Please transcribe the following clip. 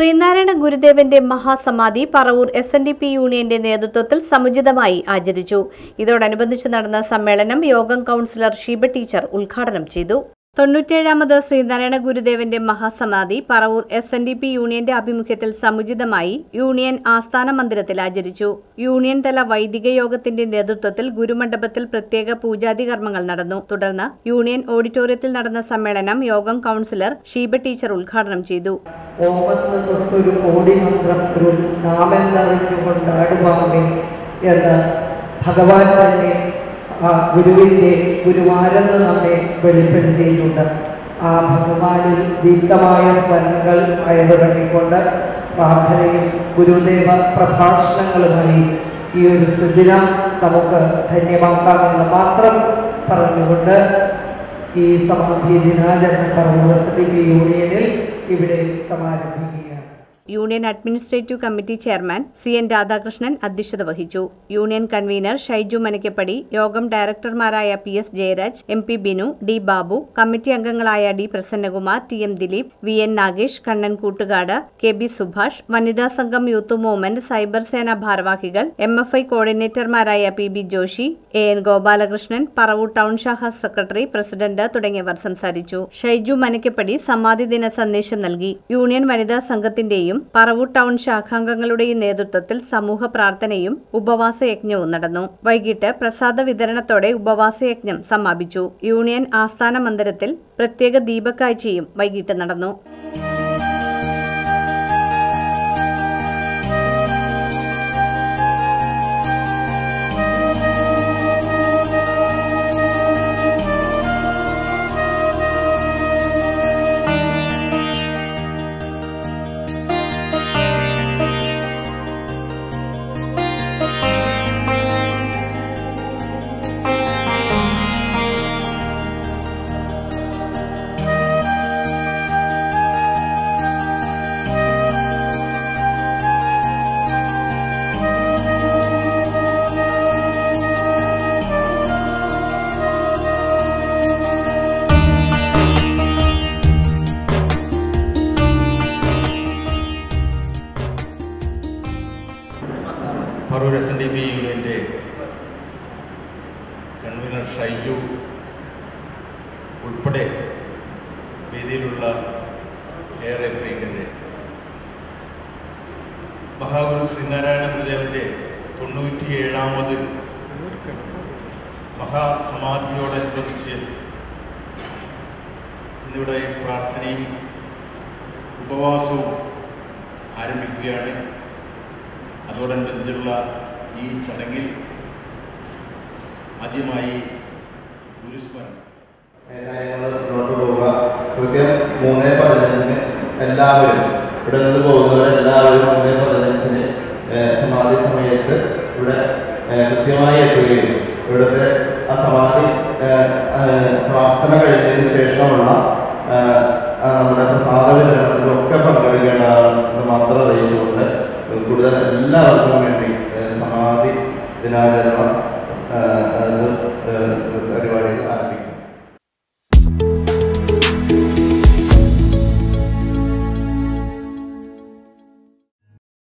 ശ്രീനാരായണ ഗുരുദേവന്റെ മഹാസമാധി Paravur S N D P യൂണിയന്റെ നേതൃത്വത്തിൽ സമുചിതമായി ആചരിച്ചു. ഇതോടനുബന്ധിച്ച് നടന്ന സമ്മേളനം യോഗം കൗൺസിലർ ഷീബ ടീച്ചർ ഉദ്ഘാടനം ചെയ്തു. തൊണ്ണൂറ്റേഴാമത് ശ്രീനാരായണ ഗുരുദേവന്റെ മഹാസമാധി Paravur S N D P യൂണിയന്റെ ആഭിമുഖ്യത്തിൽ സമുചിതമായി യൂണിയൻ ആസ്ഥാന മന്ദിരത്തിൽ ആചരിച്ചു. യൂണിയൻ തല വൈദിക യോഗത്തിന്റെ നേതൃത്വത്തിൽ ഗുരുമണ്ഡപത്തിൽ പ്രത്യേക പൂജാതി കർമ്മങ്ങൾ നടന്നു. തുടർന്ന് യൂണിയൻ ഓഡിറ്റോറിയത്തിൽ നടന്ന സമ്മേളനം യോഗം കൗൺസിലർ ഷീബ ടീച്ചർ ഉദ്ഘാടനം ചെയ്തു. ഭഗവാൻ തന്നെ ആ ഗുരുവിന്റെ ഗുരുവാരെന്ന് നമ്മെ വെളിപ്പെടുത്തിയിട്ടുണ്ട്. ആ ഭഗവാനിൽ ദീപ്തമായ സ്വരങ്ങൾ അയതുടങ്ങിക്കൊണ്ട് പ്രാർത്ഥനയും ഗുരുദേവ പ്രഭാഷണങ്ങളുമായി ഈ ഒരു സുദിനം നമുക്ക് ധന്യമാക്കാമെന്ന് മാത്രം പറഞ്ഞുകൊണ്ട് ഈ സമാധി ദിനാചരണം പറഞ്ഞ എസ് യൂണിയനിൽ ഇവിടെ സമാരംഭിക്കുകയാണ് union administrative committee chairman C N Radhakrishnan അധ്യക്ഷത വഹിച്ചു. യൂണിയൻ കൺവീനർ ഷൈജു മനക്കപ്പടി യോഗം ഡയറക്ടർമാരായ P S Jayaraj M P Binu D Babu committee അംഗങ്ങളായ D Prasannakumar T M Dileep V N Nagesh Kannan Koottukad K B Subhash വനിതാ സംഘം youth movement cyber സേന ഭാരവാഹികൾ M F I കോർഡിനേറ്റർമാരായ P B Joshi A N Gopalakrishnan Paravur town ശാഖ secretary president തുടങ്ങിയവർ സംസാരിച്ചു. ഷൈജു മനക്കപ്പടി സമാധി ദിന സന്ദേശം നൽകി. യൂണിയൻ വനിതാ സംഘത്തിന്റെയും പറവൂർ ടൗൺ ശാഖാംഗങ്ങളുടെയും നേതൃത്വത്തിൽ സമൂഹ പ്രാർത്ഥനയും ഉപവാസയജ്ഞവും നടന്നു. വൈകിട്ട് പ്രസാദ വിതരണത്തോടെ ഉപവാസയജ്ഞം സമാപിച്ചു. യൂണിയൻ ആസ്ഥാന മന്ദിരത്തിൽ പ്രത്യേക ദീപക്കാഴ്ചയും വൈകിട്ട് നടന്നു. Paravur S N D P യൂണിയന്റെ കൺവീനർ ഷൈജു ഉൾപ്പെടെ വേദിയിലുള്ള ഏറെ പ്രിയങ്കരെ മഹാഗുരു ശ്രീനാരായണ ഗുരുദേവന്റെ തൊണ്ണൂറ്റിയേഴാമത് മഹാസമാധിയോടനുബന്ധിച്ച് ഇന്നിവിടെ പ്രാർത്ഥനയും ഉപവാസവും ആരംഭിക്കുകയാണ്. അതോടനുബന്ധിച്ചുള്ള ഈ ചടങ്ങിൽ ആദ്യമായി ഗുരുസ്മരണം മുന്നോട്ട് പോവുക. കൃത്യം മൂന്ന് പതിനഞ്ചിന് എല്ലാവരും ഇവിടെ നിന്ന് പോകുന്നവരെല്ലാവരും മൂന്ന് പതിനഞ്ചിന് സമാധി സമയത്ത് ഇവിടെ കൃത്യമായി എത്തുകയും ഇവിടുത്തെ ആ സമാധി പ്രാർത്ഥന കഴിഞ്ഞതിന് ശേഷമുള്ള വേണ്ടി സമാധി ദിനാചരണം പരിപാടി